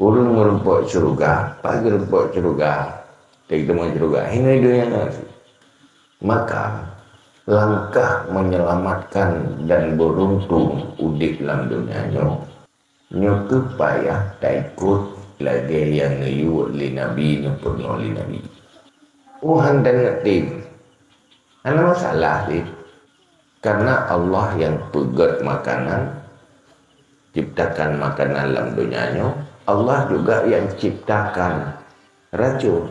Urung merumput syurga, pagi merumput syurga, tak ketemu syurga. Ini dunia nanti. Maka, langkah menyelamatkan dan beruntung udik dalam dunia nyo. Nyo tak ikut lagi yang ngeyuat li Nabi, nyo pernah li Nabi. Tuhan dan ngetim. Ada masalah ni. Karena Allah yang pegat makanan, ciptakan makanan dalam dunia nyo, Allah juga yang ciptakan racun.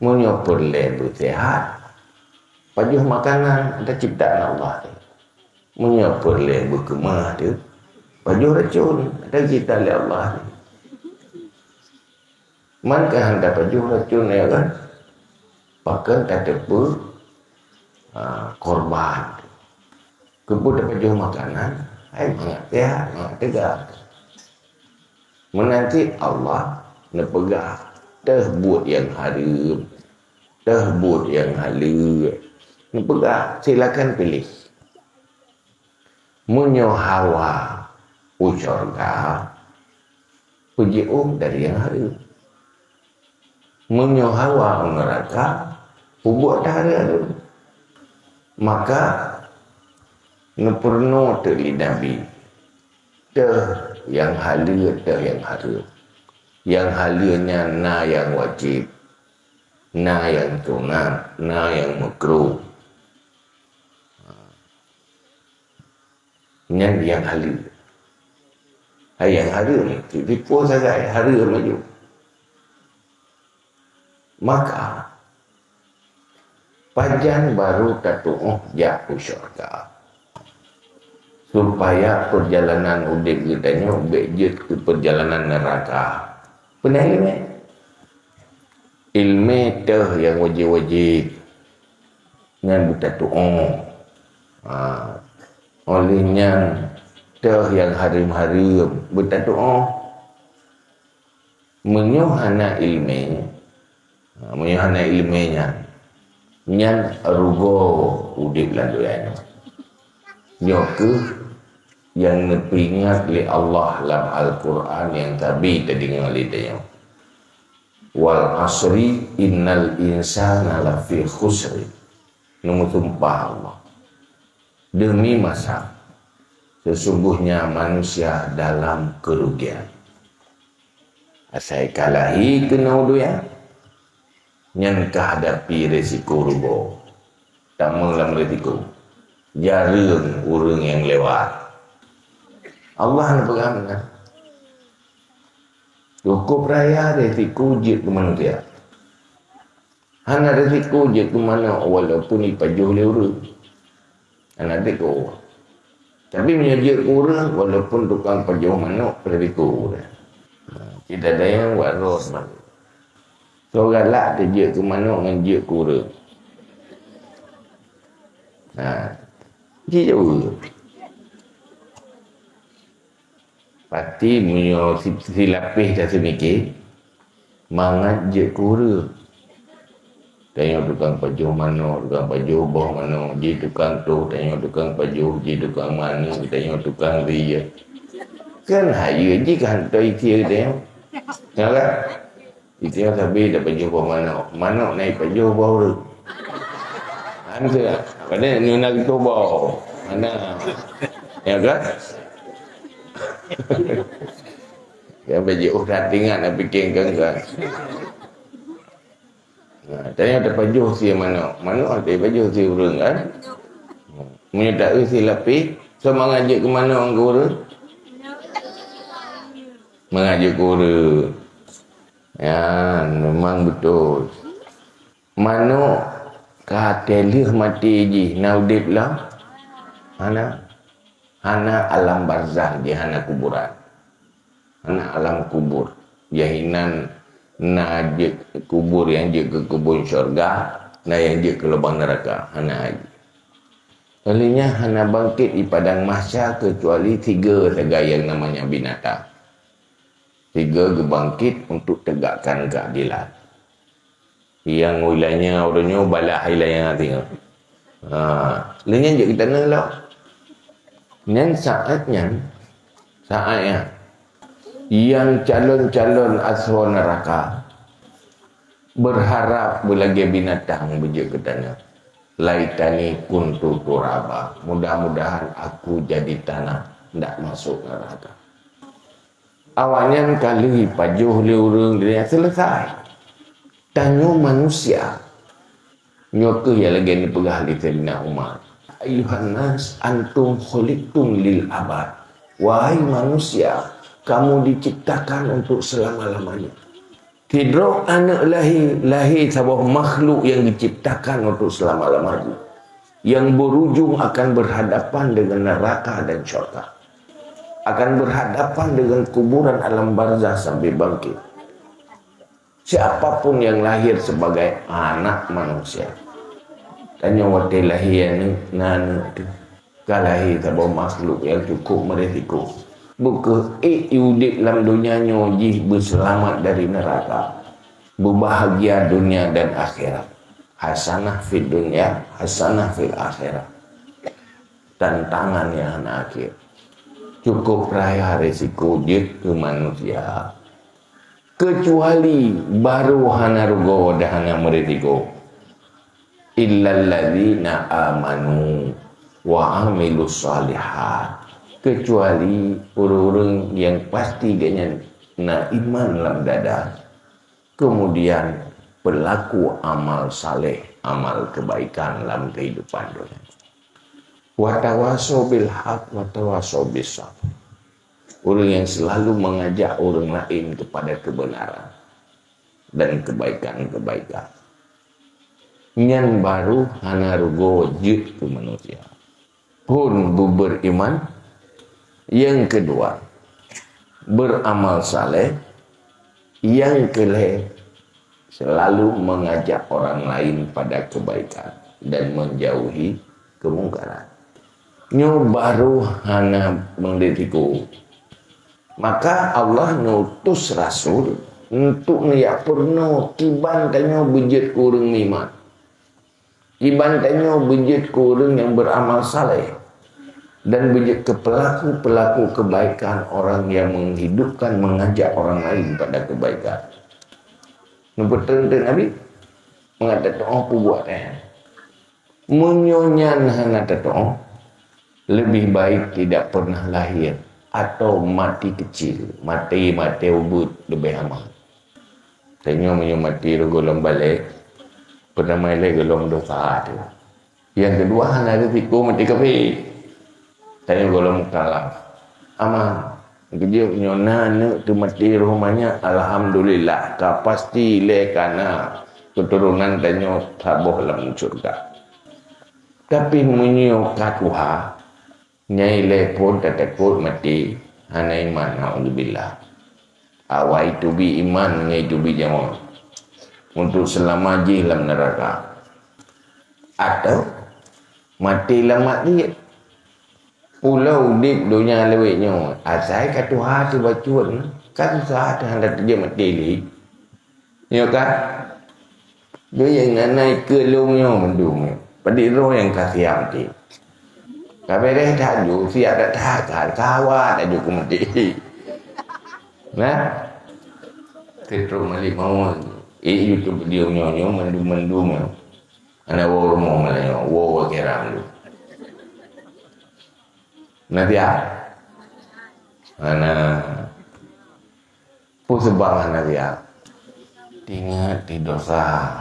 Munyo perle bersehat. Pajuh makanan ada ciptaan Allah. Munyo perle berkemah tu. Pajuh racun ada ciptaan oleh Allah. Manakah anda pajuh racun ya kan? Bahkan tak pun uh, korban. Kebun dapat jual makanan, saya mengat sehat, mengat tegak menanti Allah nak pegang terbut yang haram terbut yang halal nak pegang silakan pilih. Munyo hawa usyurga puji um dari yang haram munyo hawa neraka ubuk dah haram maka ngepurno teri nabi yang halal dan yang haram yang halalnya na yang wajib. Na yang sunat na yang makruh. Yang yang halal Hai yang haram tipu saja haram maju. Maka panjang baru tatuh jatuh syurga supaya perjalanan udik kita ni ubejit ke perjalanan neraka. Pernah ilmu? Ilmu tu yang wajib-wajib dengan buta tu'u. Ha. Olehnya tu yang harim-harim buta tu'u. Menyuhana ilmu ha. menyuhana ilmunya nyan rugo udik landuan. Nyoke yang diperingat oleh Allah dalam Al-Quran yang tadi dengar lidahnya. Wal asri innal insana lafi khusri. Nombor tumpah Allah. Demi masa. Sesungguhnya manusia dalam kerugian. Asai kalahi kena uduya. Yang kehadapi resiko rubo. Tak mengelam resiko. Jaring urung yang lewat. Allah nak pegang dengan Cukup raya resiko je ke manusia Hanya resiko je ke mana Walaupun ni pajuh orang Hanya ada ke orang Tapi menyediak ke orang Walaupun tukang pajuh mana Resiko orang Kita ada yang buat roh mana Seorang lah dia jek ke mana Dengan jek ke orang Nah, dia jauh. Pati punya silapih dah semikir. Mangat je kura. Tengok tukang pajuh mana, tukang pajuh bawah mana. Ji tukang tu, tengok tukang pajuh. Ji tukang mana, tengok tukang dia. Kan haya je kan hantar isi dia. Tengok kan? Isi yang sabi dah pajuh bawah mana. Mana naik pajuh bawah tu. Hantar. Pada ni nak tu bawah. Mana? Ya kan? Yang bagi urat tinggal nak fikir kan kan. Nah, tanya ada baju si mana? Mana ada baju si urang kan? Tak si lapi. So mengajak ke mana orang guru? Mengajak guru. Ya, memang betul. Mana katelih mati ji naudip lah? Mana? Hana alam barzah di hana kuburan hana alam kubur yahinan na je kubur yang je ke kubur syurga na yang je ke lubang neraka hana haji Kalinya hana bangkit di padang mahsyar kecuali tiga saja yang namanya binatang. Tiga gebangkit untuk tegakkan keadilan. Yang wilayahnya orangnya balah wilayah tengok. Ha, lainnya je kita nak dan saatnya saatnya yang calon-calon aswa neraka berharap belagi binatang beja ke tanah. Laitani kuntu turaba. Mudah-mudahan aku jadi tanah tidak masuk neraka. Awalnya kali pajuh li urang dia selesai. Tanya manusia. Nyoke ya lagi ni pegah li Sayyidina Umar ayuhan nas antum khuliqtum lil abad wahai manusia kamu diciptakan untuk selama-lamanya. Tidak anak lahir, lahir sebuah makhluk yang diciptakan untuk selama-lamanya. Yang berujung akan berhadapan dengan neraka dan syurga. Akan berhadapan dengan kuburan alam barzah sampai bangkit. Siapa pun yang lahir sebagai anak manusia. Tanya waktu lahir yang nana itu. Kalahir sebuah makhluk yang cukup meresiko buka eh udip dalam dunia nyoji berselamat dari neraka. Berbahagia dunia dan akhirat. Hasanah fid dunia hasanah fil akhirat. Tantangan yang akhir. Cukup raya resiko jid ke manusia. Kecuali baru hana rugo dahana merisiko illal ladzina amanu wa amilus salihat. Kecuali orang-orang yang pasti dia nak iman dalam dada. Kemudian berlaku amal saleh amal kebaikan dalam kehidupan dunia. Watawaso bil haq watawaso bis orang yang selalu mengajak orang lain kepada kebenaran dan kebaikan-kebaikan yang baru hana rugo jut ke manusia pun beriman yang kedua, beramal saleh. Yang kelih, selalu mengajak orang lain pada kebaikan dan menjauhi kemungkaran. Nyo baru hana mengdetiku. Maka Allah nutus Rasul untuk niat purno kiban tanyo bejit kurang mimat. Kiban tanyo bejit kurang yang beramal saleh dan ke pelaku-pelaku kebaikan orang yang menghidupkan mengajak orang lain pada kebaikan. Nombor tentu Nabi mengatakan oh apa buat eh? Menyonyan hana tetong lebih baik tidak pernah lahir atau mati kecil, mati mati ubud lebih aman. Tanya menyo mati golong balik, pernah main lagi golong dosa tu. Yang kedua hana risiko mati kafir. Tanya golong kalah. Aman. Kerja punya nana tu mati rumahnya. Alhamdulillah. Kau pasti karena keturunan tanya sabuh dalam surga. Tapi menyo katuha. Nyai le pun tak takut mati. Hana iman. Alhamdulillah. Awai tu bi iman. Nyai tu bi jamu. Untuk selama je dalam neraka. Atau mati lama dia pulau di dunia lewetnya asal kata hati bacuan kan saat hendak dia mati li ya kan? Dia yang naik ke lungnya mendung pada roh yang kasih mati. Tapi dia tak ju siap tak tak kawat tak ju mati. Nah ini YouTube dia nyonya mendung-mendung. Ana wo mo malayo, wo wo geram lu. Nadia. Ana pun sebab lah ana dia. Tingat di dosa.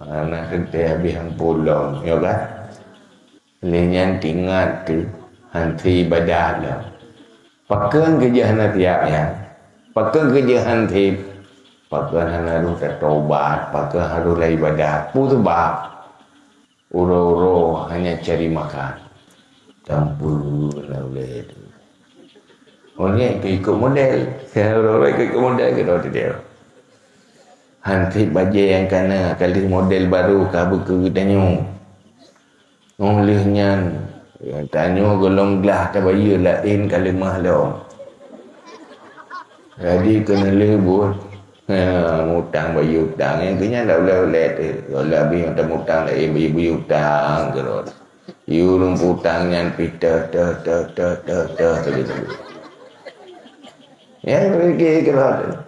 Ana kete habis hang pulang yo kan? Lenyan tingat tu hanti ibadah lah. Pakang kerja hanatiap ya. Pakang kerja hanti Pakai harus tertobat, pakai harus ibadah. Pun sebab uro-uro hanya cari makan campur lah boleh tu. Orang ni ikut model. Orang-orang ikut model ke tak dia. Hantik baju yang kena kali model baru kabur ke tanya. Olehnya tanya golong gelah tak bayu lain kali mahlo. Jadi kena lebut. Ya. ngutang bayu utang yang kenyang tak boleh boleh tu. Kalau abis yang tak ngutang lagi eh, bayu bayu utang terus yurum utang yang pita ta ta ta ta ta ta ta ya pergi ke luar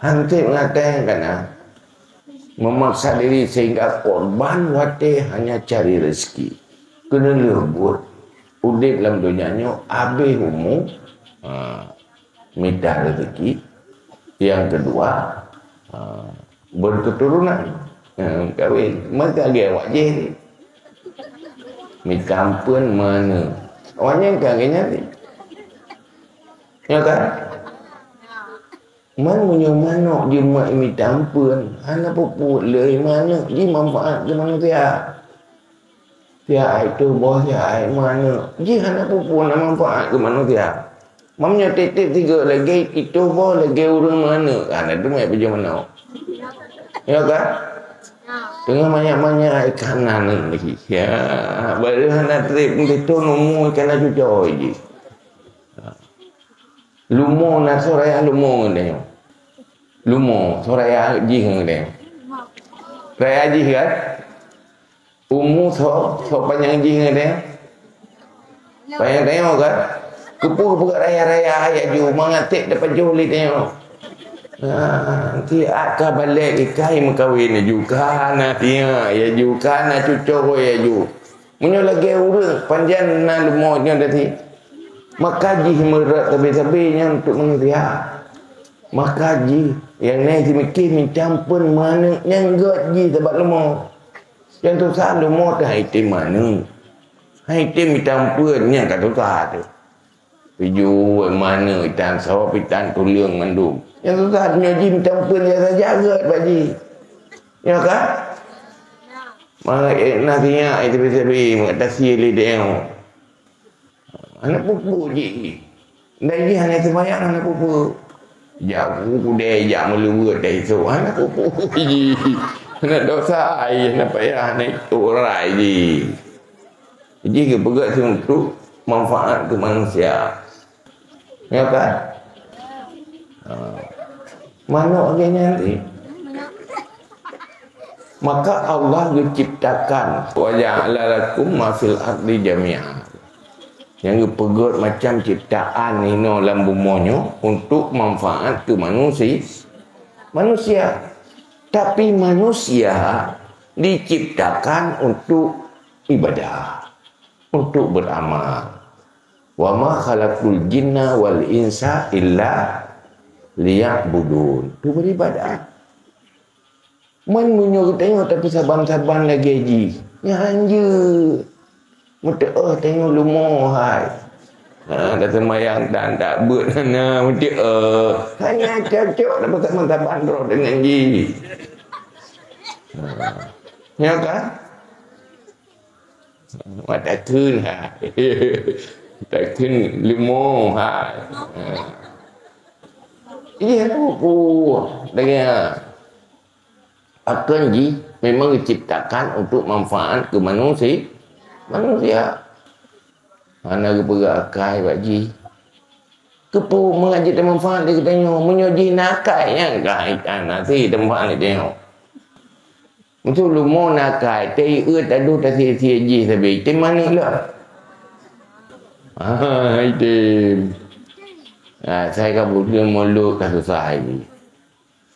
hantik mengatakan kerana memaksa diri sehingga korban wate hanya cari rezeki. Kena lebur udik dalam dunia ni habis umur ha, medah rezeki. Yang kedua ha, berketurunan. Ha, kahwin. Maka dia awak je Minta ampun mana. Awaknya kan kena Ya kan? Mana yang mana dia mak ini tampun Anak pupuk leh mana Dia manfaat ke mana dia Dia itu bos dia mana Dia anak pupuk nak manfaat ke mana dia Mamnya titip tiga lagi Itu bos lagi orang mana? Anak tu mak pergi mana? Ya kan? Tengah banyak-banyak ikanan lagi Ya Baru anak trip Itu nombor ikan cucuk je Lumo nak soraya lumo dia lumo soraya ji hang dia raya ji kan? Umu so so panjang ji hang dia panjang dia kan kepu kepu raya raya ayat ju mangatik dapat joli dia nanti akan balik ikai mengkawin ju kana dia ya ju kana cucu ya ju Munyo lagi urang panjang na lumo nya dati makaji merat tabi-tabinya untuk mengriak makaji yang ni si mikir minta pun mana yang got ji sebab lemah. Yang tu sah lemah tu item mana? Item minta pun yang kat tu tu. Piju mana itan sawah pitan tuliang mandum. Yang tu sah punya ji minta pun dia saja agak pak ji. Ya kan? Mana eh, nantinya itu bisa beri mengatasi lidah Anak pupu ji. Dan ji hanya semayang anak pupu. Jauh dia yang meluat dari itu. Anak kupu ji. Nak dosa air. Nak payah nak itu orang ji. Jadi ke pegat untuk manfaat ke manusia. Ya? Ha. Mana orang nanti? Maka Allah menciptakan lalakum mafil ardi jami'ah yang pegut macam ciptaan ino dalam bumonyo untuk manfaat ke manusia manusia tapi manusia diciptakan untuk ibadah untuk beramal wa ma khalaqul jinna wal insa illa liya'budun tu beribadah man munyo tengok tapi saban-saban lagi ji ya anjir Muda oh tengok lumo hai. Ha dah semayang dan tak buat sana muda oh. Hanya cocok dapat tak mantap bandro dengan ji. Ha. Ya kan? Mata kun ha. Tak lumo hai. Ha. Iya buku dengan akan ji memang diciptakan untuk manfaat ke manusia manusia mana ke perak akai Pak Ji kepu mengaji dan manfaat dia katanya menyoji nakai yang kaitan nanti tempat ni tengok Untuk lu mau nakai tei e tadu ta si si ji tim mana lah itim ah saya kan bukan mulut kasus saya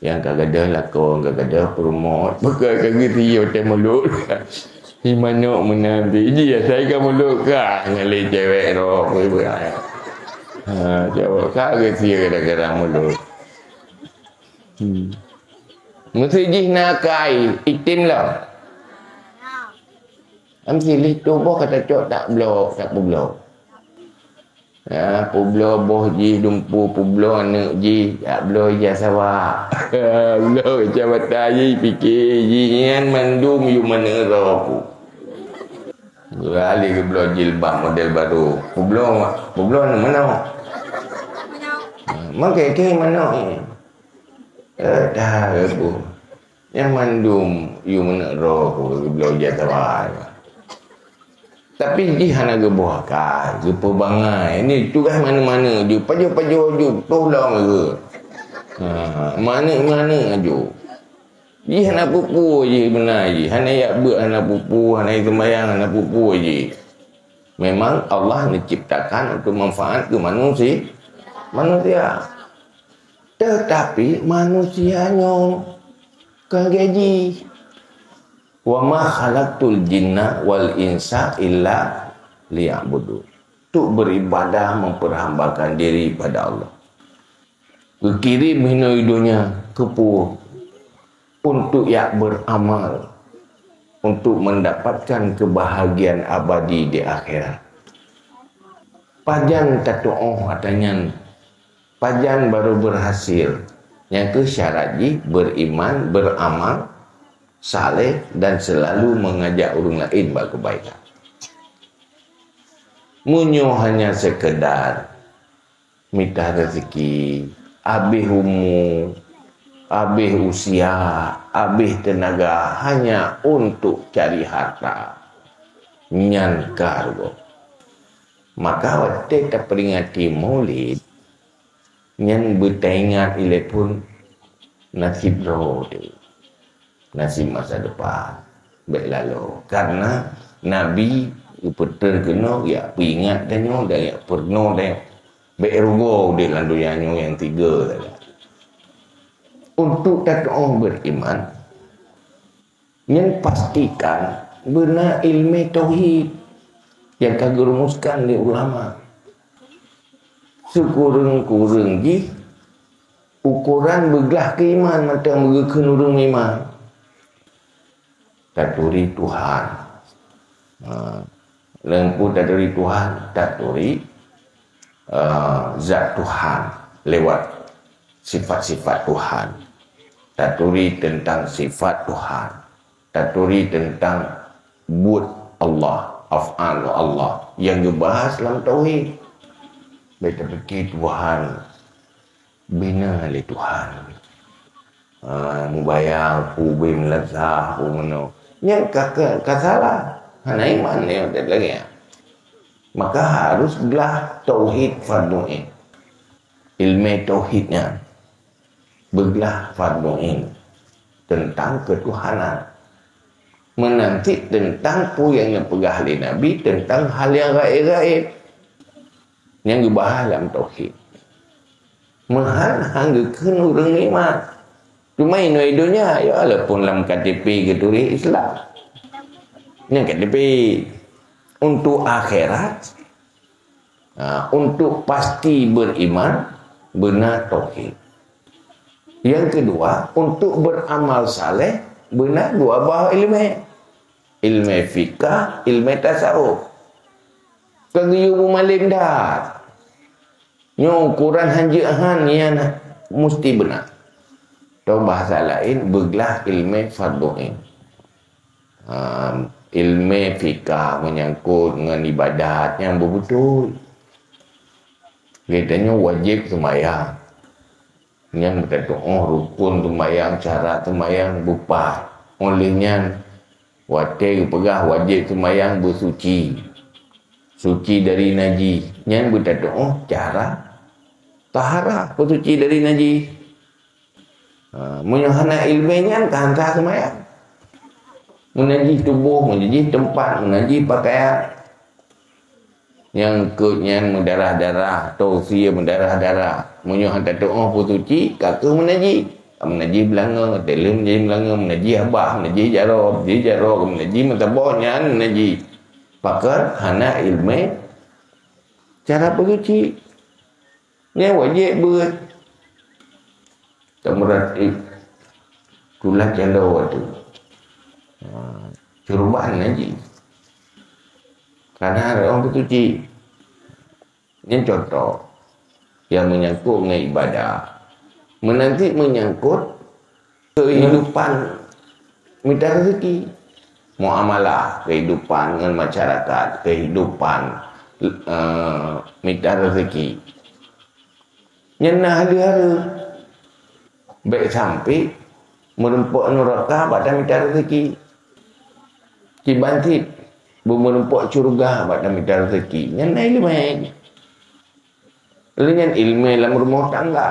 yang kagak ada lakon kagak ada promote bukan kagak dia tem mulut Di mana menanti Ji ya saya kan mulut kah Ngali cewek roh Ha, kak ke sia kadang-kadang mulut. Hmm. Mesti jih nakai itim lah. Am silih tu kata cok tak blok tak publo. Ya, publo boh ji dumpu publo anak ji tak blo ya sawa. Blo jabatan ji fikir ji ngan mandum yu mana roh. Dua kali ke belum jilbab model baru. Belum, belum mana? Makai ke mana? Eh, dah aku. Yang mandum, you mana aku belum jatuh Tapi di hana ke buah kan, ke perbangai. Ini tu kan mana-mana je. Paju-paju je, tolong ke. Ha, mana-mana je. Ji hana pupu je benar je. Hana ya buat hana pupu, hana sembahyang hana pupu je. Memang Allah menciptakan untuk manfaat ke manusia. manusia tetapi manusianya kan gaji wa ma khalaqtul jinna wal insa illa liya'budu. Untuk beribadah memperhambakan diri pada Allah. Berkirim dunia kepu untuk yang beramal. Untuk mendapatkan kebahagiaan abadi di akhirat. Pajan tatu'oh katanya pajan baru berhasil. Yang ke syarat beriman beramal saleh dan selalu mengajak orang lain buat kebaikan. Munyo hanya sekedar minta rezeki, habis umur, habis usia, habis tenaga hanya untuk cari harta. Nyan kargo. Maka waktu kita peringati maulid, nyan bertaingat ile pun nasib roh dia nasib masa depan. Baik lalu. Karena Nabi betul kena ya ingat dan dan ya pernah dan baik rugo di landu yang yang tiga tadi untuk tak orang beriman yang pastikan benar ilmu tauhid yang kagak rumuskan di ulama. Sekurang-kurang ukuran beglah keiman macam begitu nurung iman taturi Tuhan. Uh, lempu taturi Tuhan, taturi uh, zat Tuhan lewat sifat-sifat Tuhan. Taturi tentang sifat Tuhan. Taturi tentang buat Allah, af'al Allah yang dibahas dalam tauhid. Beta pergi Tuhan bina oleh Tuhan. Uh, mubayang, ubim, lazah, umno yang kata kasalah. Hana iman ni ada lagi. Maka harus belah tauhid fardu ain ilmu tauhidnya. Belah fardu ain tentang ketuhanan. Menanti tentang pu yang yang pegah oleh Nabi tentang hal yang gaib-gaib yang dibahas dalam tauhid. Mahal hangga kena orang iman Cuma ini idenya ya walaupun dalam KTP ke tulis Islam. Ini KTP untuk akhirat uh, untuk pasti beriman benar tauhid. Yang kedua, untuk beramal saleh benar dua bahawa ilmu. Ilmu fikah, ilmu tasawuf. Kegiyu malim dah. Nyo ukuran hanjihan yang mesti benar. Atau bahasa lain, bergelah ilmu fardu'in. Um, ilmu fikah menyangkut dengan ibadat yang betul. Katanya wajib semayang. Yang berkata, oh rukun semayang, cara semayang bupa. Olehnya, waktu pegah wajib semayang bersuci. Suci dari najis. Yang berkata, oh cara tahara bersuci dari najis. Ha, menyahana ilmunya kan hantar semayang. Menaji tubuh, menaji tempat, menaji pakaian. Yang kutnya mendarah-darah, tausia mendarah-darah. Menyuh hantar doa putuci, kakak menaji. Menaji belanga, dalam menaji belanga, menaji abah, menaji jarab, menaji jarab, menaji mentabahnya, menaji. Pakar, hana ilmu. Cara penguci. Ini wajib buat berarti tulah jalau itu ha, curuban karena ada orang bersuci ini contoh. Yang menyangkut dengan ibadah. Menanti menyangkut kehidupan minta rezeki. Muamalah kehidupan dengan masyarakat kehidupan uh, minta rezeki. Nyenah hari-hari baik sampai merempuk neraka pada minta rezeki. Cibantit merempuk curga pada minta rezeki. Yang ilmu dengan ilmu dalam rumah tangga.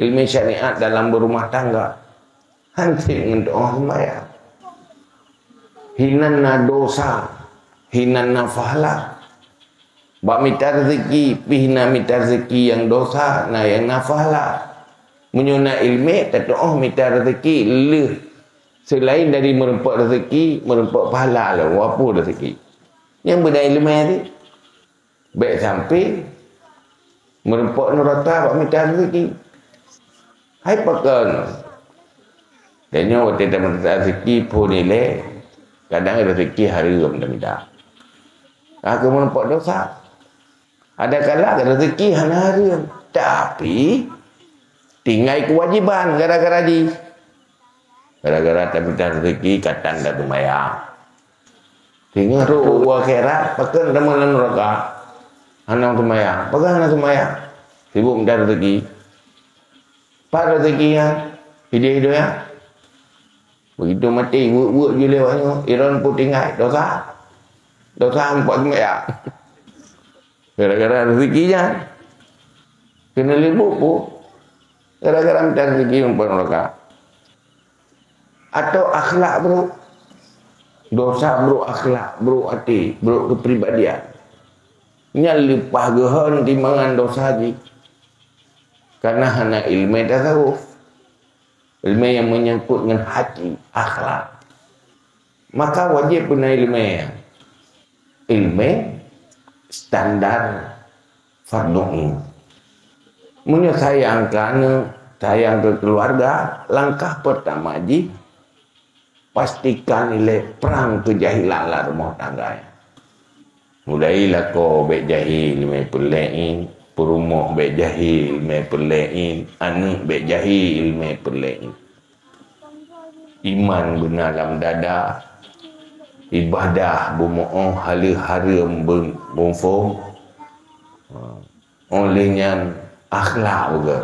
Ilmu syariat dalam berumah tangga. Hansip dengan doa sembahyang hinan na dosa hinan na fahala. Bak minta rezeki, pihna minta rezeki yang dosa, nah yang nafah lah. Menyuna ilmi, tak oh minta rezeki, leh. Selain dari merempak rezeki, merempak pahala lah, apa rezeki. Yang benda ilmu ni, baik sampai, merempak neraka, bak minta rezeki. Hai pakan. Dan yang waktu minta rezeki pun nilai, kadang rezeki hari ram dah minta. Aku merempak dosa. Ada kala rezeki hana hari. Tapi tinggal kewajiban gara-gara di. Gara-gara tak minta rezeki katan dah tu maya. Tinggal ru wa akhirat pakai nama lan neraka. Hana tu maya. Pakai hana tu maya. Sibuk minta rezeki. Pak rezeki ya. Hidup-hidup ya. Begitu mati, wuk-wuk je lewatnya. Iran pun tinggal. Dosa. Dosa empat semaya. Gara-gara rezekinya. Kena libuk pun. Gara-gara minta rezeki umpan mereka. Atau akhlak bro. Dosa bro akhlak, bro hati, bro kepribadian. Nya lipah gehon timbangan dosa ji. Karena hanya ilmu tasawuf. Ilmu yang menyangkut dengan hati, akhlak. Maka wajib punya ilmu yang ilmu standar fardu ain. Munya sayang ke keluarga, langkah pertama ji pastikan nilai perang kejahilan lah rumah tangga ya. Mulailah kau baik jahil mai perlain, perumah baik jahil mai perlain, anak baik jahil mai perlain. Iman benar dalam dada, ibadah hala haram berfom ha. olehnya akhlak juga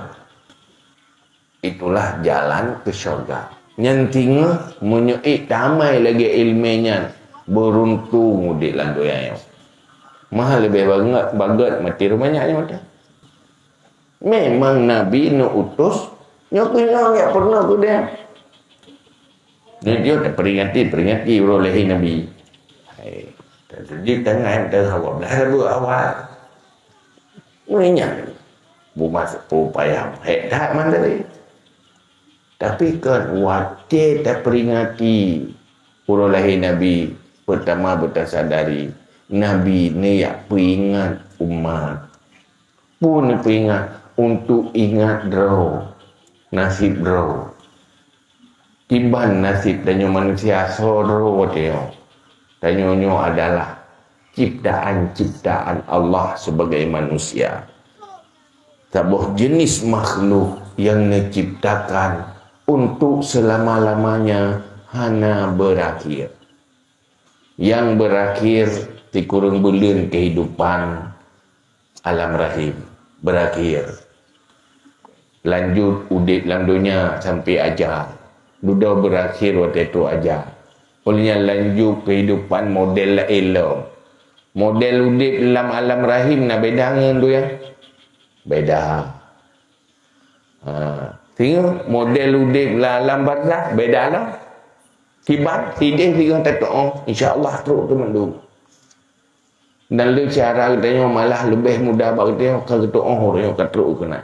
itulah jalan ke syurga yang tinggal menyuik damai lagi ilminya beruntung mudik landu yang mahal lebih banget bagat mati rumahnya macam memang Nabi nak utus nyoknya nggak pernah tu dia dia dia tak peringati, peringati oleh Nabi. Hai. Jadi tengah kita awal belah dua awal. Menyak. Bu masuk pu payah. Hek mana tadi. Tapi kan wajib tak peringati oleh Nabi pertama bertasadari Nabi ni ya peringat umat pun peringat untuk ingat draw nasib draw timbang nasib danyo manusia soro dia danyo adalah ciptaan-ciptaan Allah sebagai manusia sebuah jenis makhluk yang diciptakan untuk selama-lamanya hanya berakhir yang berakhir di kurung kehidupan alam rahim berakhir lanjut udip dalam dunia sampai ajar sudah berakhir waktu itu aja. Olehnya lanjut kehidupan model elok. Model udip dalam alam rahim nak beda dengan tu ya? Beda. Ha. Tengok model udip dalam alam barzah beda lah. Kibat, sidih tiga tak tahu. InsyaAllah teruk tu mandu. Dan lu cara katanya malah lebih mudah bagi dia. Kalau ketua orang yang teruk kena.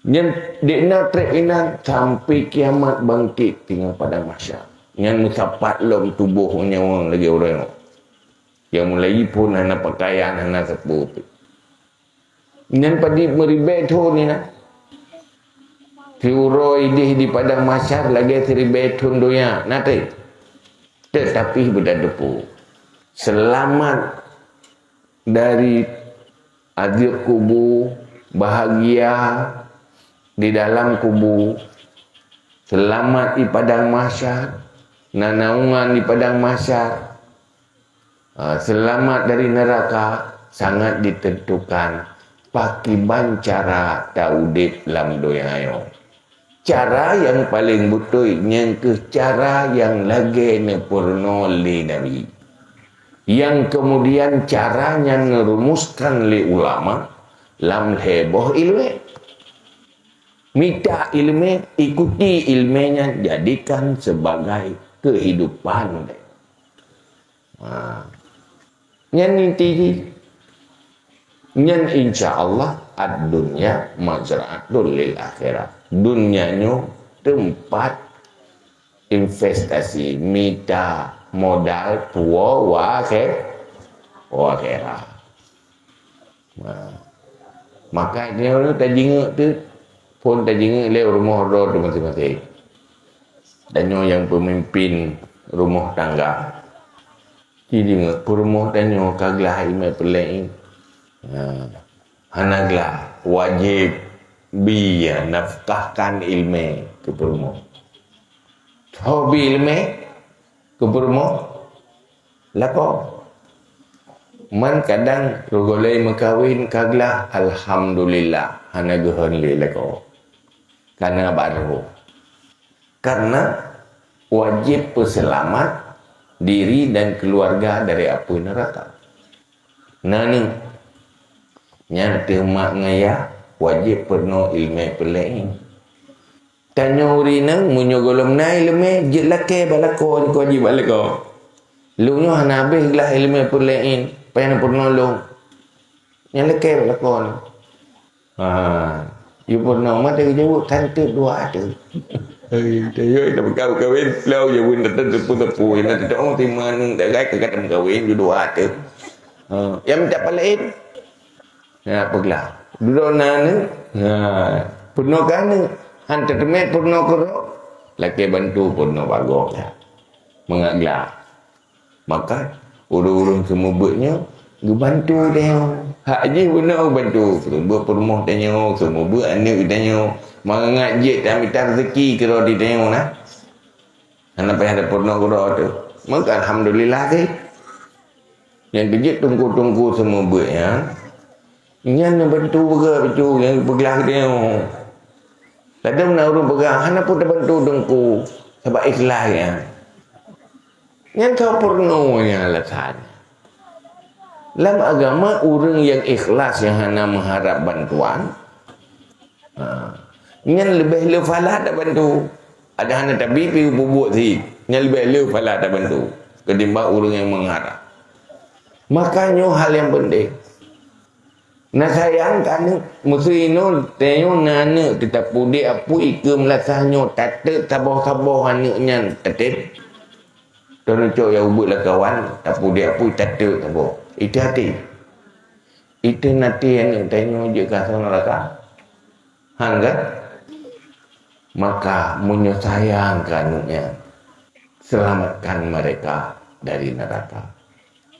Yang dikna trek ina sampai kiamat bangkit tinggal pada masa. Yang mencapat lom tubuhnya orang lagi orang. Yang mulai pun anak pakaian anak sepuh. Yang pada meribet tu ni nak. Tiuro idih di padang masyar lagi teribet tu doya. Nanti. Tetapi berdadepu. Selamat dari azab kubur, bahagia, di dalam kubu selamat di padang mahsyar nanaungan di padang mahsyar ha, selamat dari neraka sangat ditentukan pakai bancara taudip dalam doyayo cara yang paling betul yang ke cara yang lagi nepurno li nabi yang kemudian caranya ngerumuskan li ulama lam heboh ilmu Minta ilmu, ikuti ilmunya, jadikan sebagai kehidupan. Ha. Yang ini nyen insyaallah ad dunya majra'atul lil akhirah. Dunianya tempat investasi mita modal tua wa ke wa maka dia orang tak jinguk tu pun tak jinguk le rumah ro tu masing-masing. Dan yang pemimpin rumah tangga jadi ingat rumah tanya kaglah ime pelik hanaglah wajib biya nafkahkan ilmu ke hobi ilmu ke rumah lako. Man kadang rogolai makawin kaglah alhamdulillah hana gehon le lako. Karena baru. Karena wajib peselamat diri dan keluarga dari api neraka. Nani nyata mak ngaya wajib penuh ilmu pelain tanya urina munyo golom nai ilmu je lake balako ni wajib balako lu nyo hana habis lah ilmu pelain Payah pun nolong. Yang lekar lakon. Ha. You pun nak mata ke jauh tante dua ada. Hei, dia dah berkahwin kahwin flow je pun tak tepu tepu. Nak tak orang terima nang tak kata kahwin you dua ada. Ha, yang minta lain. Ya, pergilah. Duduk nana. Ha, penuh kan hantar temet penuh kerok. Laki bantu penuh bagus. Mengaglah. Maka Urung-urung semua buatnya Dia bantu dia Hak je pun nak bantu Buat perumah tanya Semua buat anak tanya Mengat je tak minta rezeki Kira dia tanya. Anak payah ada pernah kira tu Maka Alhamdulillah ke Yang kejut tunggu-tunggu semua buat ya Yang nak bantu bergerak bantu Yang bergelah dia Tak ada mana orang bergerak Hana pun bantu tunggu Sebab ikhlas ya yang kau pernunya alasan. Dalam agama, orang yang ikhlas yang hanya mengharap bantuan, ha. yang lebih lefalah tak bantu. Ada hanya tapi pergi bubuk si. Yang lebih lefalah tak bantu. Ketimbang orang yang mengharap. Makanya hal yang penting. Nak sayangkan ni, musuh ini tengok nana tetapi dia apa ikut melasahnya. Tak tabah-tabah anaknya. Tetap Tuan cok yang ubut lah kawan. Tak ada apa Itu hati. Itu nanti yang tengok je neraka Han kan Maka menyayangkannya Selamatkan mereka dari neraka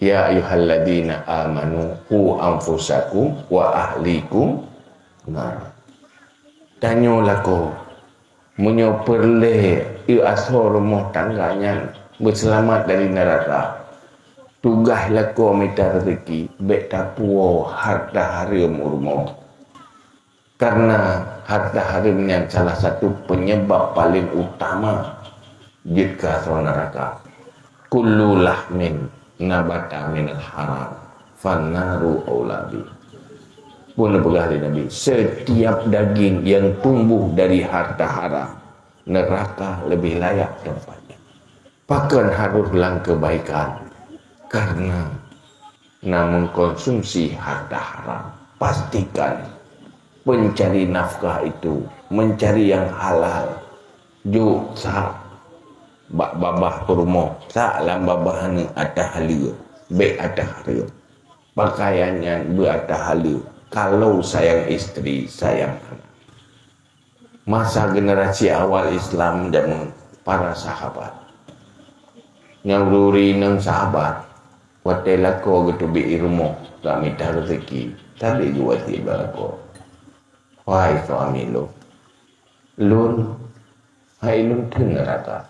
Ya ayuhalladina amanu Hu anfusakum wa ahlikum Nar. Tanyalah kau Menyoperleh Ia asal rumah tangganya berselamat dari neraka. Tugaslah kau minta rezeki baik tapuo harta harum urmo. Karena harta harum yang salah satu penyebab paling utama jika neraka. Kullu lahmin nabata min haram. Fanaru aulabi. Pun berkali Nabi. Setiap daging yang tumbuh dari harta haram neraka lebih layak tempat Bahkan haruslah kebaikan. Karena namun konsumsi harta haram pastikan mencari nafkah itu mencari yang halal. Ju sa bak babah kurma. Sa lam babah ni atah halia. Be atah halia. Pakaiannya be atah halia. Kalau sayang istri sayang anak. Masa generasi awal Islam dan para sahabat. Yang ruri nang sahabat wate lako gitu bi irmo tak minta rezeki. Tapi gua tiba ko wahai suami lu. Lun hai lun tun neraka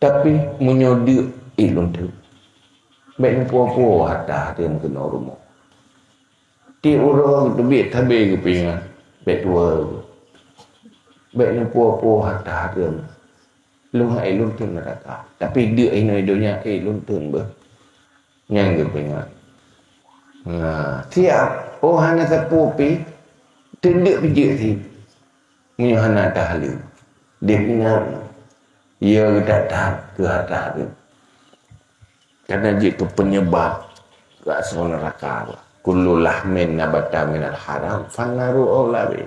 tapi menyodi ilun tu ben puo-puo hata tem kena rumah. Ti uro gitu bi tabe kepingan bet tua ben puo-puo hata tem lu hai lu tun neraka tapi dia ini eh lu tun ber yang gitu ingat nah siap. Oh hana sapu pi. Tendek pijak si. Punya hana tahlil dia ingat ia datang ke atas tu karena dia tu penyebab ke asal neraka. Kullu lahmin nabata minal haram. Fanaru awlabi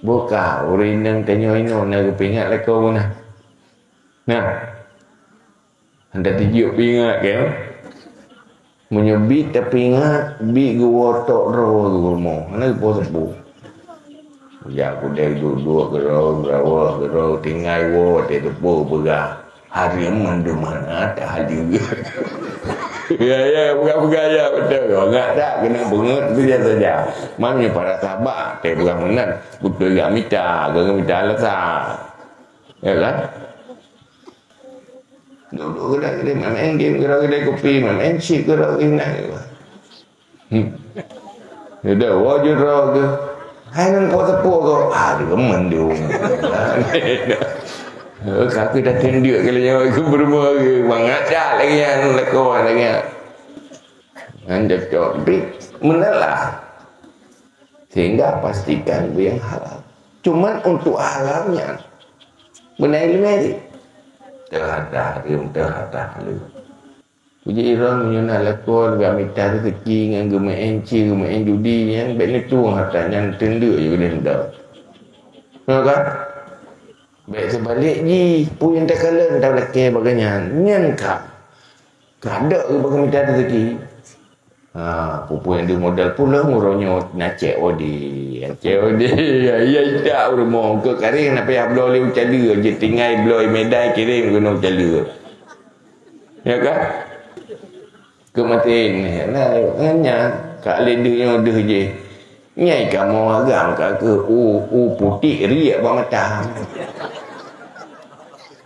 buka urinang tanyo ino. Na pingat lah kau na nah. Anda tijuk pingat ke? Menyebit tapi ingat bi gua tok ro gumo mana po sepu ya aku dah duduk gerau gerau gerau tinggal wo te tu po berah. Hari mandu mana tak hadir ya ya bukan bukan ya betul. Enggak tak kena bengut tu dia saja. Mana para sahabat tak bukan menang. Betul ya minta gak minta alasan. Ya kan? Duduk gerak dia main game gerak dia kopi main chip gerak dia nak. Hmm. Dia dah wajib roh hai nang kuat tepuk ke ah dia dia Oh, kakak dah tenduk kalau nyawa aku berumur ke. Bang ada lagi yang lekor lagi. Anda cakap, menelah. Sehingga pastikan yang halal. Cuma untuk halalnya. Ilmu ini. Terhadap terhadap halim. Puji Iran menyunat lekor dengan minta rezeki dengan gemuk enci, gemuk judi yang baik ni tu harta yang tenduk je kena hendak. Nampak kan? Baik sebalik ni pun yang tak kala tak belakang bagainya. Nyan kak. Kada ke bagi minta rezeki. Ha, pupu yang dia modal pula murahnya nak cek odi. Yang cek odi. Ya, ya tak rumah ke kari nak payah belah oleh ucala je tinggal belah medai kirim kena ucala. Ya kan? Kematin ni. Nah, hanya kak ledah yang je. Nyai kamu agam kak ke u u putih riak bang mata.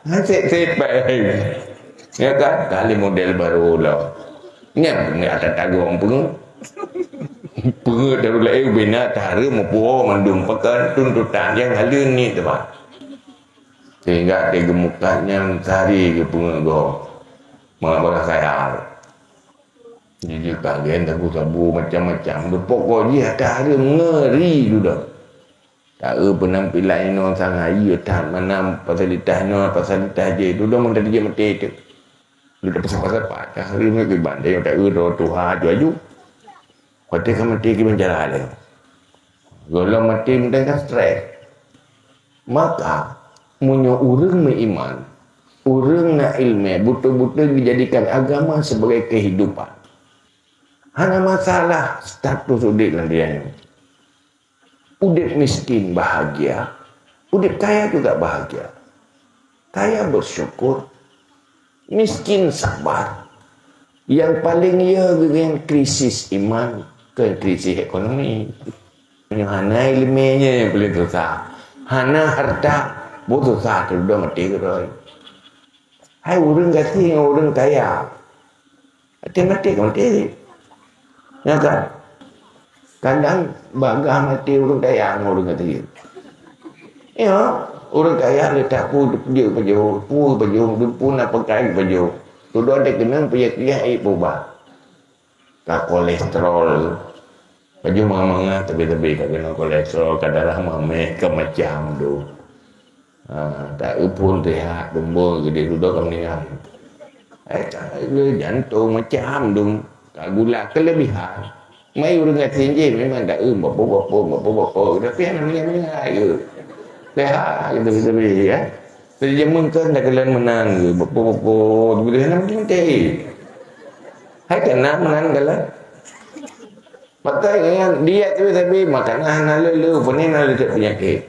Nasib sepek. Ya kan? Kali model baru lah. Nyam ni ada tagung pun. Perut dari lain bina tara mempuah mandung pakai tuntutan yang ada ni teman. Sehingga dia gemukanya sehari ke pengegoh. Mengapa saya? Jadi kagen tabu tabu macam-macam. Pokok dia tak ada ngeri sudah. Tak ada penampilan ini orang sangat. Ya tak mana fasilitas ini fasilitas je. Itu dah menteri dia mati itu. Lu dah pasal-pasal. Tak hari ni ke bandai yang tak ada Tuhan aju aju. Kata kan mati ke penjara ada. Kalau mati mungkin kan stres. Maka punya orang beriman, orang nak ilmu, betul-betul dijadikan agama sebagai kehidupan. Hanya masalah status udip lah dia ni. Udip miskin bahagia. Udip kaya juga bahagia. Kaya bersyukur. Miskin sabar. Yang paling ia dengan krisis iman ke krisis ekonomi. Yang hana ilmiahnya yang paling susah. Hana harta butuh susah dah mati keroi. Hai orang yang orang kaya. Mati-mati kan mati. Ya kan? Kadang bagah mati orang kaya orang kata dia. Ya, orang kaya letak pu dia baju, pu dia pun nak pakai baju. Tu dah ada kena punya dia air ubah. Tak kolesterol. Baju manga tapi-tapi tak kena kolesterol kadang mame ke macam tu. Ha, tak pun rehat tumbul gede dah kami ni. Eh, tak jantung macam tu. Gula kelebihan. Mai orang kata je memang tak um apa apa apa apa tapi yang namanya mengai ke. Leha kita bisa beli ya. Jadi jamun kan dah kalian menang ke apa apa tu dia nak mesti. Hai kena menang kala. Maka yang dia tu tapi makanan halal lu pun ni tak penyakit.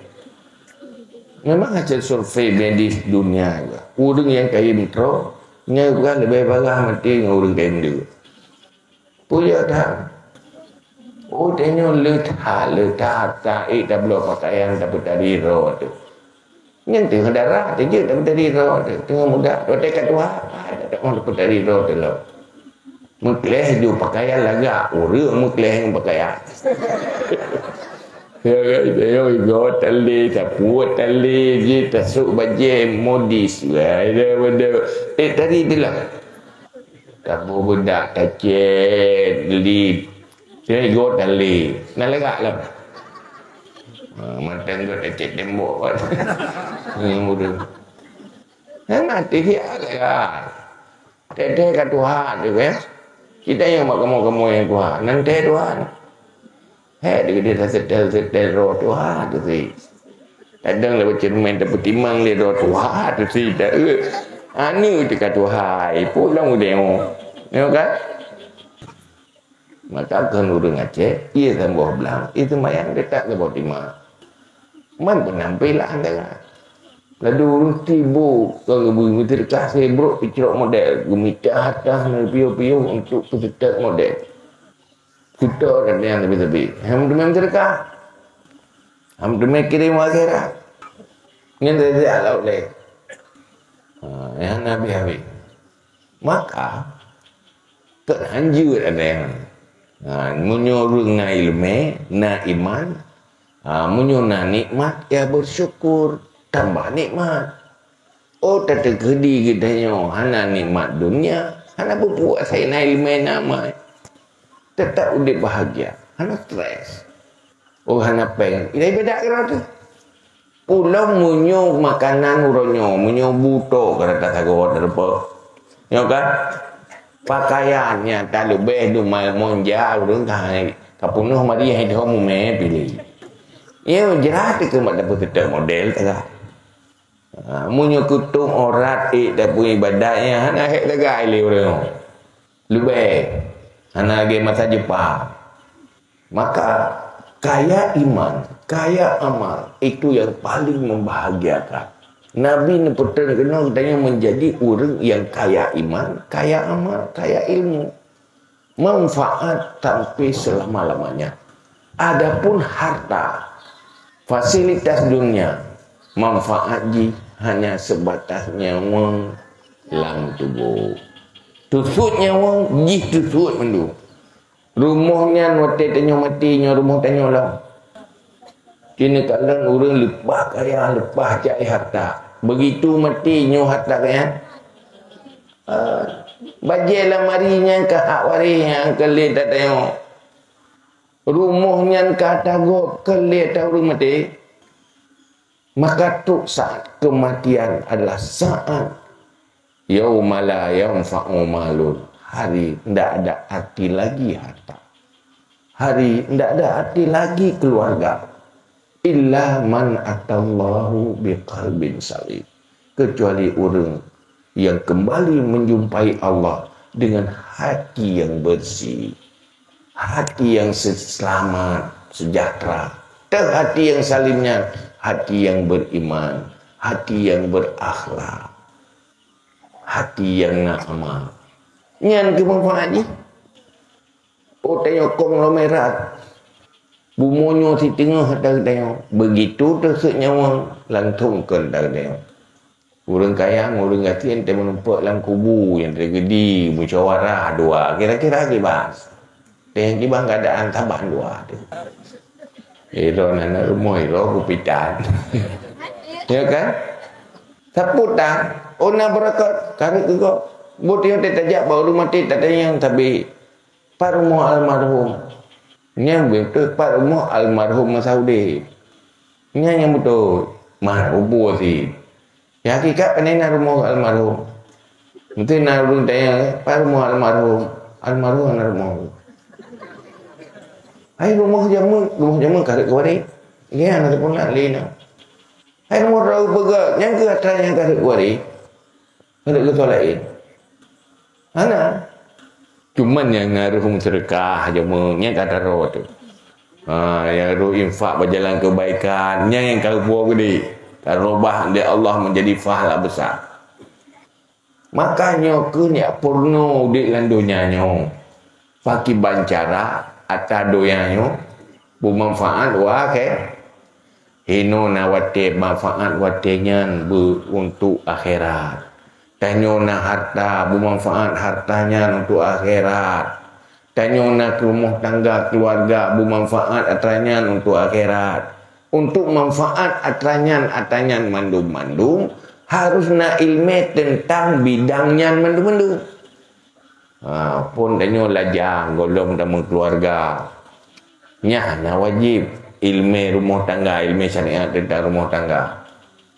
Memang hasil survei medis dunia juga. Orang yang kaya mikro, nya lebih parah mati dengan orang kaya dia. Dah. Oh, tanya letah, letah, tak, eh, dah belum pakaian, dapat dari roh tu. Yang tengah darah, tu je, dapat dari roh tu. Tengah muda, dua tekat tua, tak mau dapat dari roh tu lah. Ju pakaian lagak, orang mukleh yang pakaian. Ya, ya, ya, ya, tali, tak tali, je, baju modis. Ya, ya, ya, eh, tadi dia lah. Kamu budak kecil, li, saya ikut tali, nak legak lah. Ha, Mata tu kecil tembok kan. Ini muda. Dan mati dia lah. Tete kat Tuhan tu ya. kita yang mak kamu-kamu yang Tuhan. Nanti Tuhan. Hei, dia dia dah setel-setel roh Tuhan tu si. Kadang lah baca main tak bertimang dia roh Tuhan tu si. Tak eh. Ha, ni dia kata Tuhan. Pulang dia Tengok kan? Maka akan urung Aceh, ia sembuh belang, itu mayang dia tak sembuh timah. Man pun nampak lah antara. Lalu urung tibu, kalau ibu terkah saya bro, picerok model. Gumita atas piu-piu untuk peserta model. Kita kata yang lebih-lebih. Ham demi terkah. Ham demi kirim akhirat. Ini dari alau leh. Ha, yang Nabi Habib. Maka, terhanjur ada yang ha, menyuruh na ilmu na iman. Ha, menyuruh na nikmat ya bersyukur. Tambah nikmat. Oh tak terkedi kita nyo. Hana nikmat dunia hana berpuas saya na ilmu nama tetap udah bahagia. Hana stres. Oh hana peng. Ini beda kira tu. Pulau munyo makanan uronyo, munyo buto kata tak gawat derpa. Ya kan? Pakaiannya tak lebih tu mal monja urang kai kapunuh mari hai dah mu me pilih. Ya jerat ke mak dapat tetap model tak ha, munyo kutung orat ik dah punya ibadahnya hana hek tak gai le urang lebih. Hana lagi masa Jepang. Maka kaya iman kaya amal itu yang paling membahagiakan Nabi ni putera kena katanya menjadi orang yang kaya iman, kaya amal, kaya ilmu. Manfaat sampai selama-lamanya. Adapun harta, fasilitas dunia, manfaat ji hanya sebatas nyawa lang tubuh. Tusut nyawa, ji tusut mendu. Rumahnya nanti tanya mati, rumah tanya lah. Kini kalian orang lepas kaya, lepas cari harta. Begitu mati nyu hatta kan uh, bajai lamarinya ke hak warinya ke tak tengok. Rumahnya ke tago ke tak mati. Maka tu saat kematian adalah saat yaumala yanfa'u malun. Hari tidak ada arti lagi harta. Hari tidak ada arti lagi keluarga illa man atallahu biqalbin salim. Kecuali orang yang kembali menjumpai Allah dengan hati yang bersih hati yang selamat sejahtera dan hati yang salimnya hati yang beriman hati yang berakhlak hati yang nak amal. Nyan ke manfaat ni oh tengok konglomerat Bumonyo si tengah ada dia. Begitu tersek nyawa lantung ke ada dia. Urang kaya, urang gati yang menumpak dalam kubu yang tergedi, musyawarah dua. Kira-kira lagi bas. Yang tiba keadaan tabah dua. Ilo nana rumah ilo kupitan. ya kan? Saput dah. Ona berakat. Kari ke kok. Buat yang tertajak baru mati tak ada yang tapi. Parumu almarhum. Ini yang betul Pak rumah almarhum Saudi. Ini yang betul. Mah rubuh si. Ya hakikat penina rumah almarhum. Mesti nak rumah tanya, Pak rumah almarhum. Almarhum anak rumah. Hai rumah jamu, rumah jamu karet kuari. Ini anak pun nak lina. Hai rumah rau pegak, yang ke atas yang karet kuari. Karet ke lain. Anak, Cuman yang ngaruh sedekah je mengnya kata roh tu. Ha, yang roh infak berjalan kebaikan, yang yang kau buat gede. Kalau robah dia Allah menjadi fahala besar. Makanya ke ni purno di landunya nyo. Paki bancara atas doyanyo bermanfaat wa ke. Hino na wate manfaat watenya untuk akhirat. Tanya nak harta bermanfaat hartanya untuk akhirat. Tanya nak rumah tangga keluarga bermanfaat atranya untuk akhirat. Untuk manfaat atranya atranya mandum-mandum harus nak ilmu tentang bidangnya mandum-mandum. Ha, pun tanya lajang golong dalam keluarga. Nyah na wajib ilmu rumah tangga, ilmu syariat tentang rumah tangga.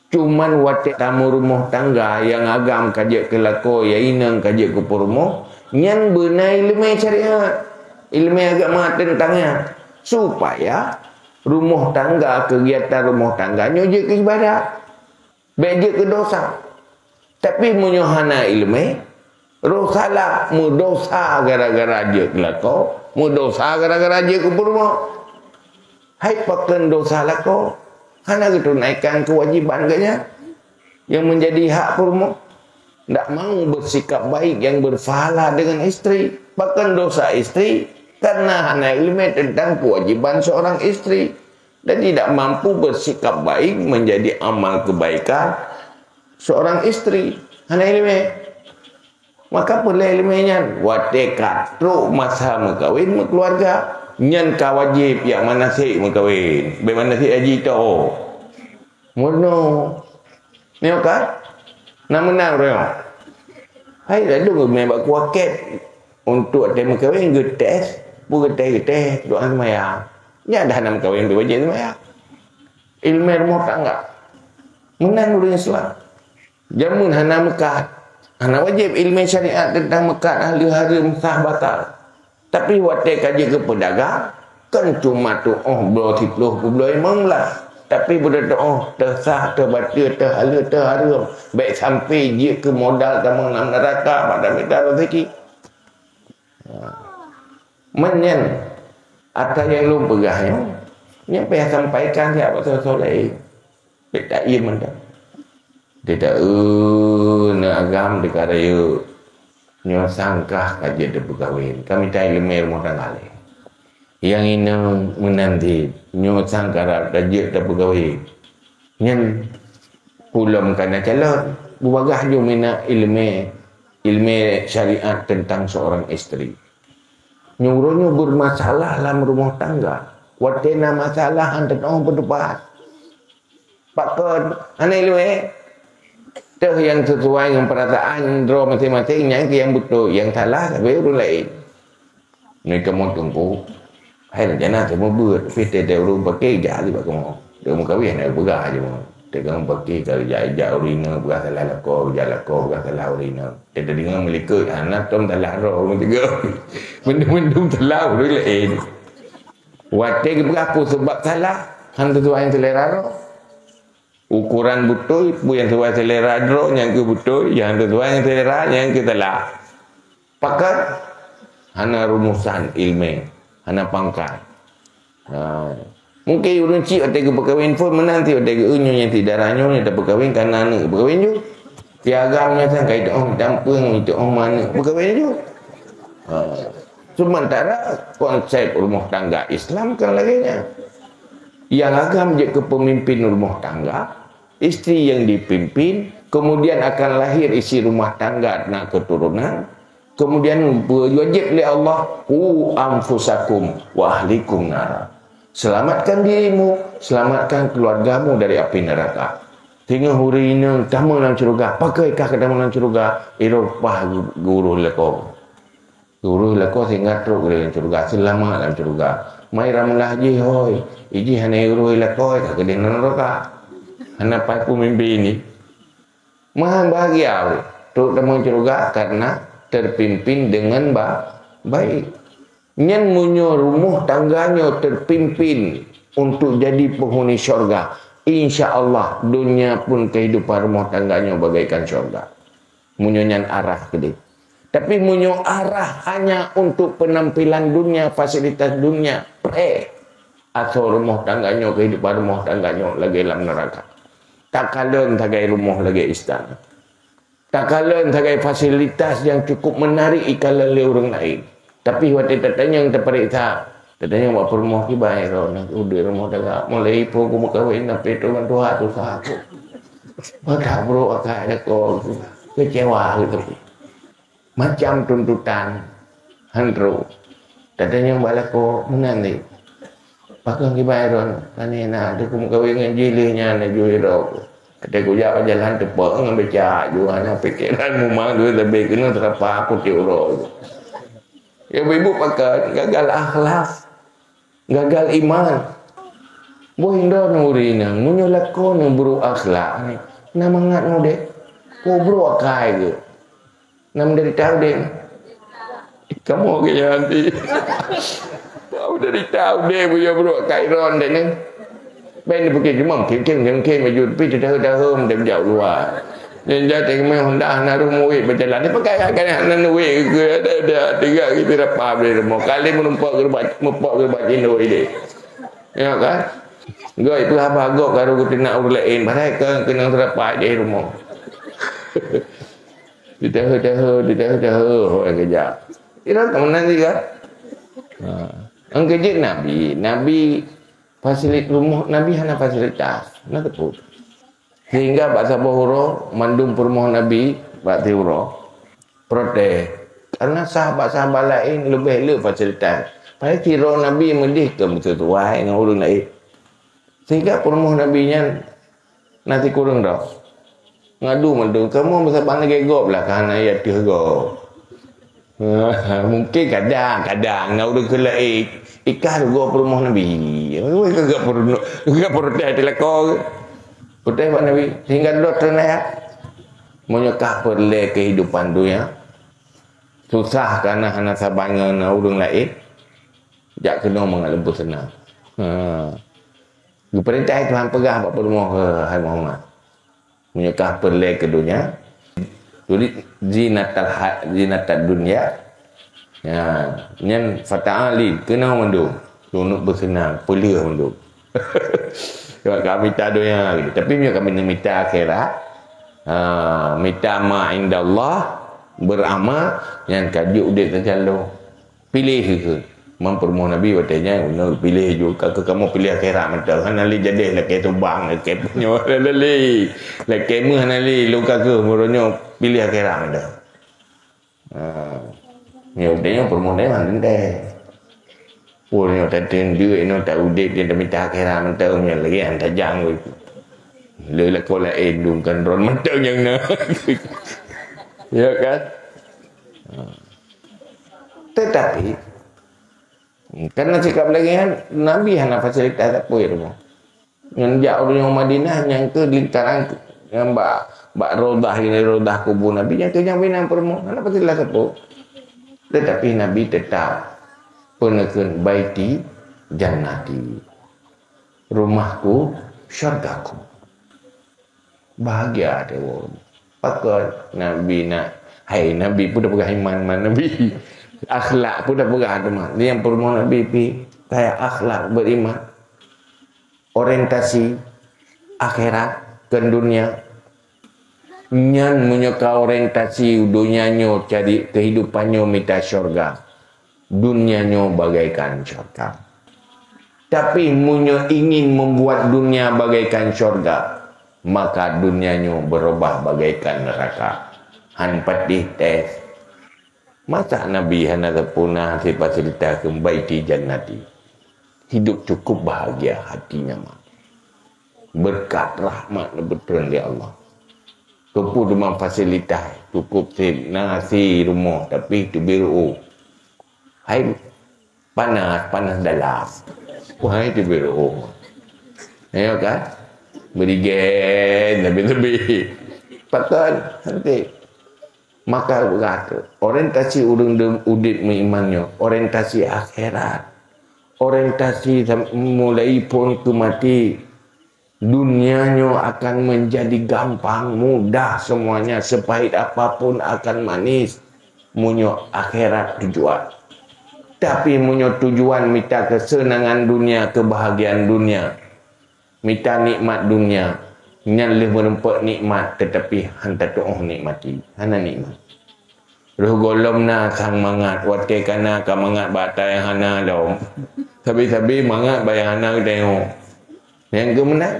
Cuman watak tamu rumah tangga yang agam kajak ke lako, ya inang kajak ke rumah, Yang benar ilmu syariat. Ilmu agama tentangnya. Supaya rumah tangga, kegiatan rumah tangga je ke ibadat. Baik je ke dosa. Tapi menyohana ilmu, rosalah mudosa gara-gara je kelakau. Mudosa gara-gara je ke rumah. Hai pakai dosa lah kau. Hana gitu kewajiban kanya. Yang menjadi hak rumah tidak mau bersikap baik yang berfahala dengan istri. Bahkan dosa istri karena hanya ilmu tentang kewajiban seorang istri. Dan tidak mampu bersikap baik menjadi amal kebaikan seorang istri. Hanya ilmu. Maka perlu ilmunya watekat tru masa mengkawin keluarga nyan kawajib yang mana sih mengkawin bagaimana sih haji tu mono ni kan nak menang dia. Hai dah dulu main buat kuaket untuk ada kahwin ke test, bukan test test doa semaya. Ya dah nak kahwin dua je semaya. Ilmu rumah tangga. Menang dulu Islam. Jamun hana Mekah. Hana wajib ilmu syariat tentang Mekah ahli hari sah batal. Tapi waktu kaji ke pedagang, kan cuma tu oh belah tiploh belah imam lah. Tapi bila doa tersah, terbaca, terhala, terharum. Baik sampai dia ke modal sama enam neraka pada minta rezeki. Ha. Menyen. Atau yang lu pegahnya. Yang payah sampaikan siapa soleh. Dia tak iya mendak. Dia tak uh, nak agam dekat raya. Nyo sangkah kaji dia berkahwin. Kami tak ilmu rumah tangga lain yang ini menanti nyo sangkara dajik tak pegawai. Yang pulam kena calon buagah jo mina ilmu ilmu syariat tentang seorang isteri. Nyuruhnya bermasalah dalam rumah tangga. Watena masalah antar orang berdebat pakon ane ilmu Tuh yang sesuai dengan perasaan draw masing-masing yang yang betul. Yang salah tapi orang lain. Ni kamu tunggu. Hay là jana luôn bậc kia giả đi bà con được một cái việc này bữa gà chứ mà thì kan bậc kia kalau jaya jauh đi nữa bữa gà là ko jala ko bữa gà là đi nữa thì tadi dengan melikur anak trong telah roh mình tiga mendung telah dulu lain Wate ke berapa sebab salah Han sesuai yang selera roh Ukuran betul yang sesuai selera roh Yang ke betul Yang sesuai yang selera Yang ke telah Pakat Hana rumusan ilmu anak pangkat. Ha. Mungkin orang cik ada ke berkahwin pun menanti ada ke unyu yang tidak ranyo yang tak berkahwin kerana anak berkahwin juga. Tiagangnya sang kait oh dampung itu oh mana berkahwin juga. Ha. Sementara konsep rumah tangga Islam kan laginya. Yang agam je ke pemimpin rumah tangga, isteri yang dipimpin, kemudian akan lahir isi rumah tangga nak keturunan, Kemudian berwajib oleh Allah u anfusakum wa ahlikum nar. Selamatkan dirimu, selamatkan keluargamu dari api neraka. Tengah hari ini tamu dalam syurga. Pakaikah ke dalam syurga? Eropah guru leko. Guru leko sehingga teruk dalam syurga. Selamat dalam syurga. Mai ramlah ji hoi. Iji hanya guru leko ke dalam. Hanya pakai mimpi ini. Maha bahagia. Terutama syurga karena terpimpin dengan baik. Nyen munyo rumah tangganya terpimpin untuk jadi penghuni syurga. Insya Allah dunia pun kehidupan rumah tangganya bagaikan syurga. Munyo nyan arah dia. Tapi munyo arah hanya untuk penampilan dunia, fasilitas dunia. Pre. Atau rumah tangganya, kehidupan rumah tangganya lagi dalam neraka. Tak kalian tak rumah lagi istana. Tak kala sebagai fasilitas yang cukup menarik ikan lele orang lain. Tapi waktu tanya yang terperiksa. Tanya buat perumah ke baik kau. Nak udah rumah dah Mulai ipu aku mau kahwin. Tapi tu kan tuhan tu sah aku. Maka bro akan ada kau. Kecewa gitu. Macam tuntutan. Kita tanya balik kau. Pakai ke kau. Kan ni nak. Dia mau kahwin dengan jilinya. Nak jual aku. Kata aku jawab jalan tepat dengan baca juga hanya fikiran memang dua lebih kena terapa aku tiuro. Ya ibu pakai gagal akhlak, gagal iman. Boh indah nuri nang munyo lako nang buru akhlak ni. Nama ngat no dek. Ko bro akai ge. Nam dari tahu dek. Kamu ke yang nanti. Kau dari tahu dia punya bro kairon dia ni. Ben dia pergi cuma kim kim kim kim maju tapi dia dah dah hum dia jauh luar. Dan dia tengok main Honda naruh muit berjalan. Dia pakai kan nak nuit ke ada ada tiga kita dapat beli rumah. Kali menumpak ke rumah menumpak ke rumah Cina ini. Ya kan? Gak itu apa gak kalau kita nak lain. Padahal kan kena terdapat di rumah. Dia dah dah dia dah dah orang kerja. Kira tak menang juga. Ha. Ang kerja Nabi, Nabi fasilitas rumah Nabi hanya fasilitas. Nak tepu. Sehingga Pak Sabah Huro mandum perumahan Nabi, Pak Tiuro, protes. Karena sahabat-sahabat lain lebih elok fasilitas. Padahal Tiuro Nabi mendih ke betul tuai dengan orang lain. Sehingga perumahan Nabi nya nanti kurang dah ngadu madu kamu masa bang lagi gop lah kan ayat tu mungkin kadang kadang. Nak udah kela ik ikah go rumah nabi. Oi kagak perlu kagak perlu teh teleko Putih Pak Nabi. Sehingga dokter nak Menyekah perle kehidupan dunia Susah kerana anak sabangnya na urung lain. Jak kena mengalami senang. Ha. Perintah Tuhan pegang Pak Perumah Hai Muhammad. Menyekah perle ke dunia tulis zinatal zinatal dunia. Ya nyen fata'ali kena mandu tunuk bersenang pelia mandu sebab kami tak dunia lagi. Tapi punya kami minta akhirat ha, minta ma Allah beramal yang kajuk dia terjalur. Pilih ke mempermuh Nabi katanya pilih juga ke kamu pilih akhirat mata kan ali jadi laki tumbang laki punya lali laki mu ali luka ke muronyo pilih akhirat mata ha. Ya udahnya permuh dia mana deh punya tatin duit no tak udik dia minta akhirat mata punya lagi anda jangan Lelah kau lah endung kan ron mata yang nak ya kan? Ha. tetapi Karena sikap lagi kan Nabi hanya fasilitas tak apa rumah. Yang jauh dari Madinah yang ke lingkaran yang bak bak rodah ini rodah kubur Nabi yang tu yang bina permu. Mana fasilitas apa? Tetapi Nabi tetap penekan baiti jannati. Rumahku syurgaku. Bahagia dewa. Pakai Nabi nak Hai Nabi pun dah pegang iman mana Nabi akhlak pun dah berat tu. Dia yang permohonan Nabi pi kayak akhlak beriman. Orientasi akhirat ke dunia. Nyan menyuka orientasi dunianya cari kehidupannya minta syurga. Dunianya bagaikan syurga. Tapi munyo ingin membuat dunia bagaikan syurga. Maka dunianya berubah bagaikan neraka. Han patih tes Masa Nabi hana terpunah sifat cerita kembali di jannati. Hidup cukup bahagia hatinya. Berkat rahmat betul dia Allah. Tupu dengan fasilitas. Cukup nasi rumah. Tapi itu biru. Hai panas, panas dalam. Wah itu biru. Ya kan? Berigen lebih-lebih. Patut nanti maka berkata orientasi urang udit mengimannya orientasi akhirat. Orientasi mulai pun mati. Dunianya akan menjadi gampang mudah semuanya sepahit apapun akan manis. Munyo akhirat tujuan. Tapi munyo tujuan minta kesenangan dunia kebahagiaan dunia minta nikmat dunia yang lebih menempat nikmat tetapi hantar tu oh nikmati. Hana nikmat. Ruh golom na kang mangat wate kana ka mangat bata yang hana dom sabi-sabi mangat bayang hana tengok. Yang kemenang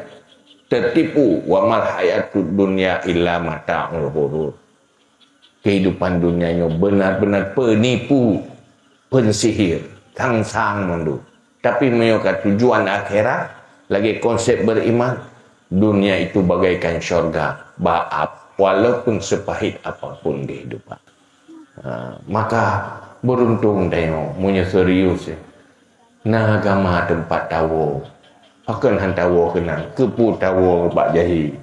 tertipu. Wa mal hayatud dunya illa mata ghurur kehidupan dunianya benar-benar penipu pensihir sang-sang mendu tapi menyokat tujuan akhirat lagi konsep beriman dunia itu bagaikan syurga baap walaupun sepahit apapun kehidupan ha, maka beruntung tengok punya serius ya. nah agama tempat tawo akan han tawo kenal kepu tawo pak jahi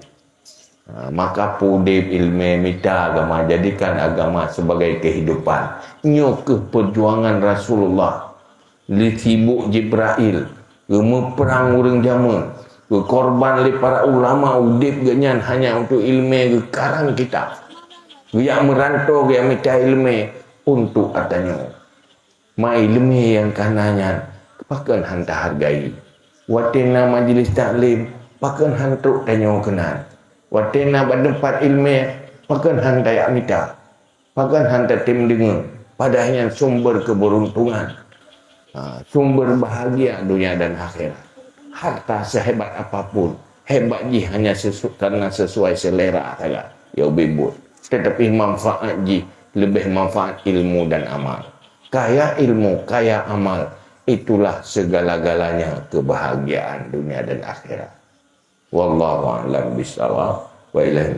Ha, maka pudip ilmu mita agama jadikan agama sebagai kehidupan. Nyo ke perjuangan Rasulullah. Li sibuk Jibril. Gemu perang urang jama. Ke korban li para ulama udip genyan hanya untuk ilmu ke karang kita. Yang merantau yang minta ilmu untuk adanya. Ma ilmu yang kananya pakan hantar hargai. Watina majlis taklim pakan hantuk tanya kenal. Watina berdepat ilmu pakan hantar yak minta. Pakan hantar tim dengar. Padahal sumber keberuntungan. Ha, sumber bahagia dunia dan akhirat. Harta sehebat apapun, hebat ji hanya sesu, karena sesuai selera saja. Ya bibut. Tetapi manfaat ji lebih manfaat ilmu dan amal. Kaya ilmu, kaya amal, itulah segala-galanya kebahagiaan dunia dan akhirat. Wallahu a'lam bishawab wa ilahi